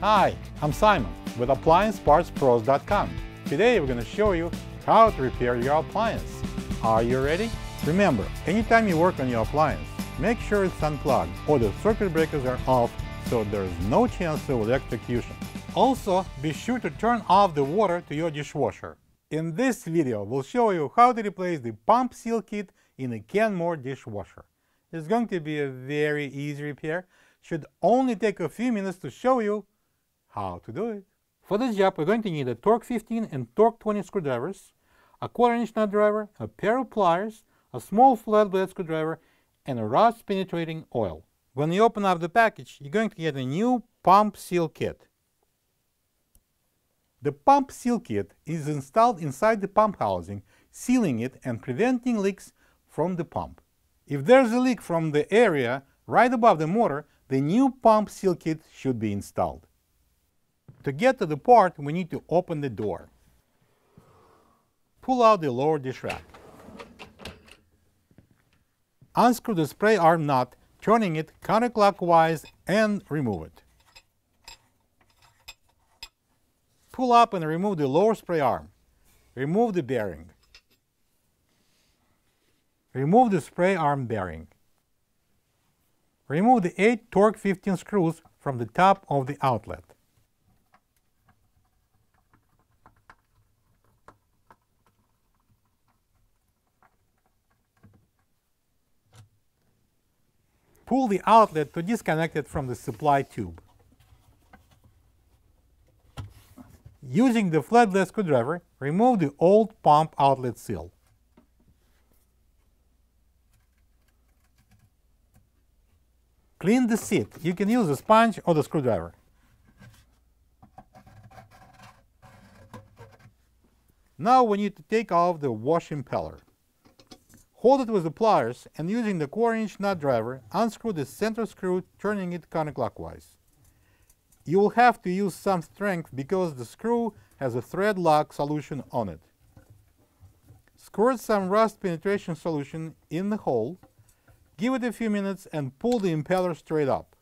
Hi, I'm Simon with AppliancePartsPros.com. Today we're going to show you how to repair your appliance. Are you ready? Remember, anytime you work on your appliance, make sure it's unplugged or the circuit breakers are off so there's no chance of electrocution. Also, be sure to turn off the water to your dishwasher. In this video, we'll show you how to replace the pump seal kit in a Kenmore dishwasher. It's going to be a very easy repair. Should only take a few minutes to show you how to do it. For this job, we're going to need a Torx 15 and Torx 20 screwdrivers, a quarter inch nut driver, a pair of pliers, a small flat blade screwdriver, and a rust penetrating oil. When you open up the package, you're going to get a new pump seal kit. The pump seal kit is installed inside the pump housing, sealing it and preventing leaks from the pump. If there's a leak from the area right above the motor, the new pump seal kit should be installed. To get to the part, we need to open the door. Pull out the lower dish rack. Unscrew the spray arm nut, turning it counterclockwise and remove it. Pull up and remove the lower spray arm. Remove the bearing. Remove the spray arm bearing. Remove the 8 Torx 15 screws from the top of the outlet. Pull the outlet to disconnect it from the supply tube. Using the flat blade screwdriver, remove the old pump outlet seal. Clean the seat. You can use a sponge or the screwdriver. Now we need to take off the wash impeller. Hold it with the pliers and using the quarter inch nut driver, unscrew the center screw, turning it counterclockwise. You will have to use some strength because the screw has a thread lock solution on it. Squirt some rust penetration solution in the hole, give it a few minutes and pull the impeller straight up.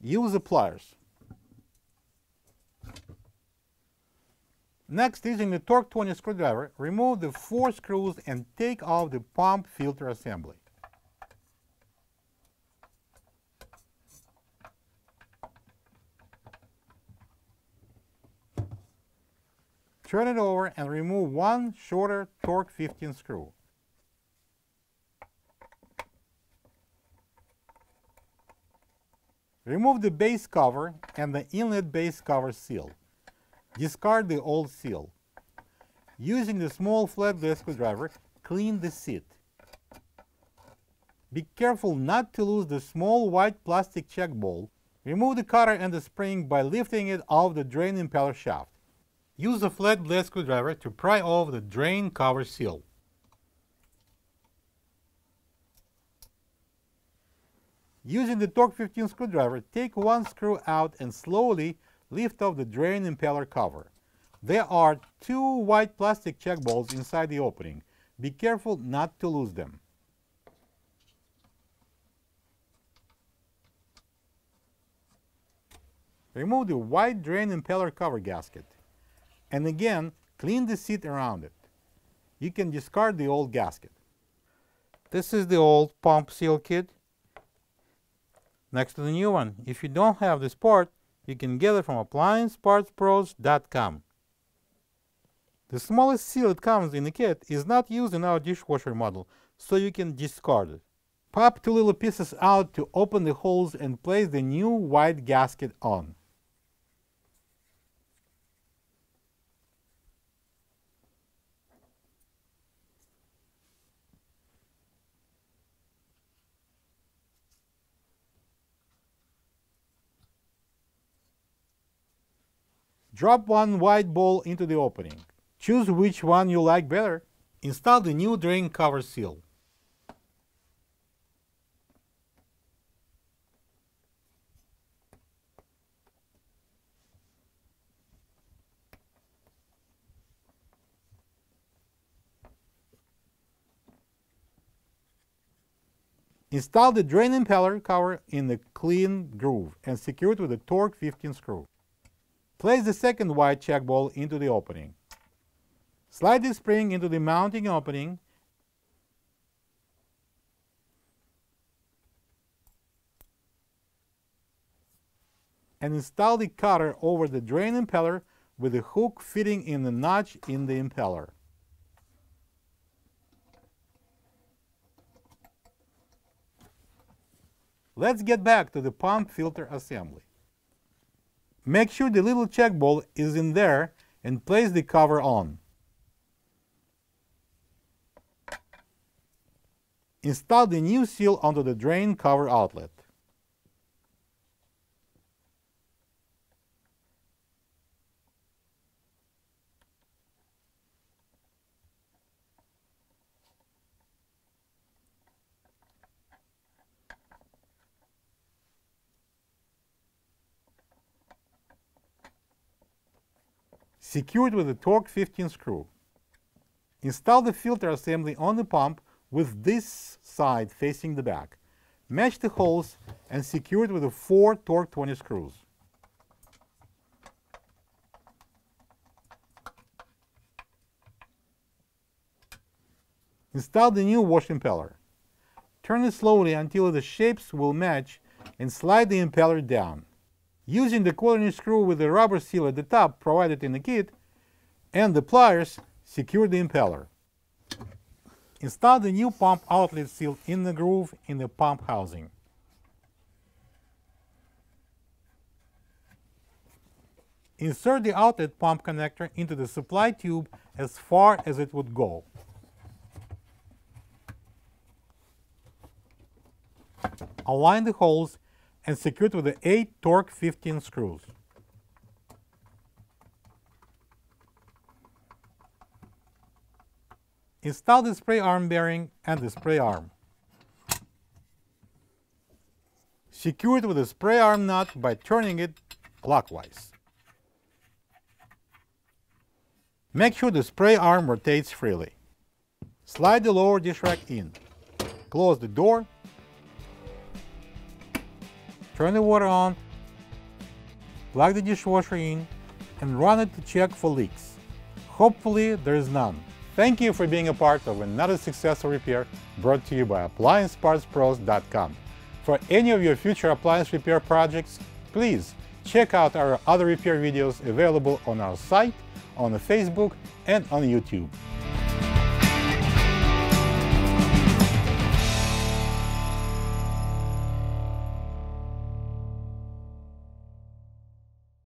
Use the pliers. Next, using the Torx 20 screwdriver, remove the four screws and take off the pump filter assembly. Turn it over and remove one shorter Torx 15 screw. Remove the base cover and the inlet base cover seal. Discard the old seal. Using the small flat blade screwdriver, clean the seat. Be careful not to lose the small white plastic check ball. Remove the cutter and the spring by lifting it off the drain impeller shaft. Use a flat blade screwdriver to pry off the drain cover seal. Using the Torx 15 screwdriver, take one screw out and slowly lift off the drain impeller cover. There are two white plastic check bolts inside the opening. Be careful not to lose them. Remove the white drain impeller cover gasket and again clean the seat around it. You can discard the old gasket. This is the old pump seal kit next to the new one. If you don't have this part, you can get it from appliancepartspros.com. The smallest seal that comes in the kit is not used in our dishwasher model, so you can discard it. Pop two little pieces out to open the holes and place the new white gasket on. Drop one white ball into the opening. Choose which one you like better. Install the new drain cover seal. Install the drain impeller cover in the clean groove and secure it with a Torx 15 screw. Place the second white check ball into the opening. Slide the spring into the mounting opening and install the cutter over the drain impeller with the hook fitting in the notch in the impeller. Let's get back to the pump filter assembly. Make sure the little check ball is in there and place the cover on. Install the new seal onto the drain cover outlet. Secured with a Torx 15 screw. Install the filter assembly on the pump with this side facing the back. Match the holes and secure it with the four Torx 20 screws. Install the new wash impeller. Turn it slowly until the shapes will match and slide the impeller down using the quarter-inch screw with the rubber seal at the top provided in the kit and the pliers secure the impeller. Install the new pump outlet seal in the groove in the pump housing. Insert the outlet pump connector into the supply tube as far as it would go. Align the holes and secured with the 8 Torx 15 screws. Install the spray arm bearing and the spray arm. Secure it with a spray arm nut by turning it clockwise. Make sure the spray arm rotates freely. Slide the lower dish rack in. Close the door turn the water on, plug the dishwasher in, and run it to check for leaks. Hopefully there is none. Thank you for being a part of another successful repair brought to you by AppliancePartsPros.com. For any of your future appliance repair projects, please check out our other repair videos available on our site, on Facebook, and on YouTube.